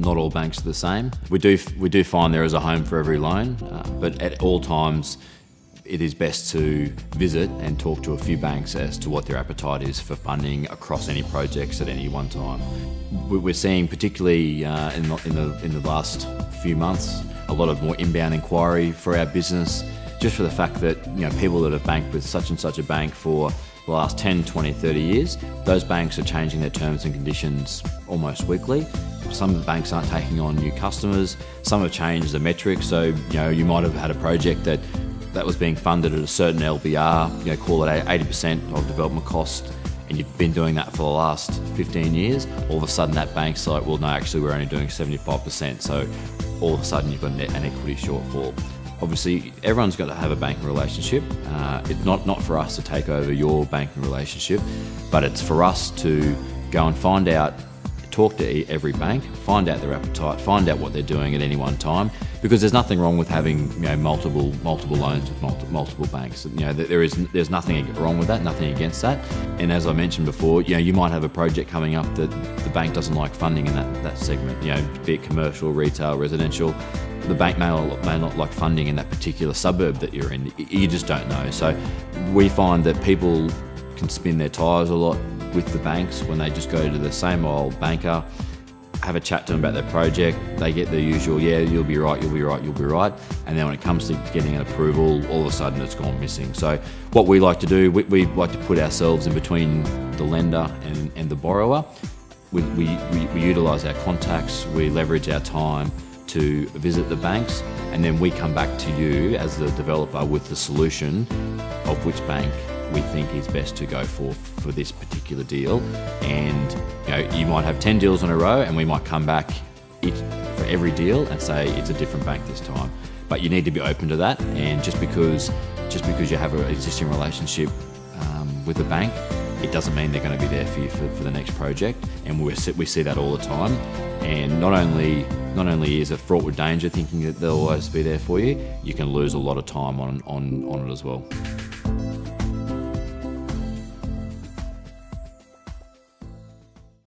not all banks are the same. We do we do find there is a home for every loan, uh, but at all times it is best to visit and talk to a few banks as to what their appetite is for funding across any projects at any one time. We're seeing, particularly uh, in, the, in, the, in the last few months, a lot of more inbound inquiry for our business, just for the fact that you know people that have banked with such and such a bank for the last 10, 20, 30 years, those banks are changing their terms and conditions almost weekly. Some of the banks aren't taking on new customers. Some have changed the metrics. So, you know, you might have had a project that that was being funded at a certain LVR, you know, call it 80% of development cost, and you've been doing that for the last 15 years, all of a sudden that bank's like, well, no, actually, we're only doing 75%. So all of a sudden you've got an equity shortfall. Obviously, everyone's got to have a banking relationship. Uh, it's not, not for us to take over your banking relationship, but it's for us to go and find out talk to every bank, find out their appetite, find out what they're doing at any one time, because there's nothing wrong with having you know multiple multiple loans with multi, multiple banks. You know there is there's nothing wrong with that, nothing against that. And as I mentioned before, you know you might have a project coming up that the bank doesn't like funding in that that segment. You know, be it commercial, retail, residential. The bank may not, may not like funding in that particular suburb that you're in. You just don't know. So we find that people can spin their tyres a lot with the banks when they just go to the same old banker, have a chat to them about their project. They get the usual, yeah, you'll be right, you'll be right, you'll be right. And then when it comes to getting an approval, all of a sudden it's gone missing. So what we like to do, we, we like to put ourselves in between the lender and, and the borrower. We, we, we, we utilise our contacts, we leverage our time to visit the banks, and then we come back to you as the developer with the solution of which bank we think is best to go for for this particular deal. And you know, you might have 10 deals in a row, and we might come back each, for every deal and say it's a different bank this time. But you need to be open to that, and just because just because you have an existing relationship um, with a bank, it doesn't mean they're going to be there for you for, for the next project. And we we see that all the time. And not only not only is it fraught with danger thinking that they'll always be there for you, you can lose a lot of time on on, on it as well.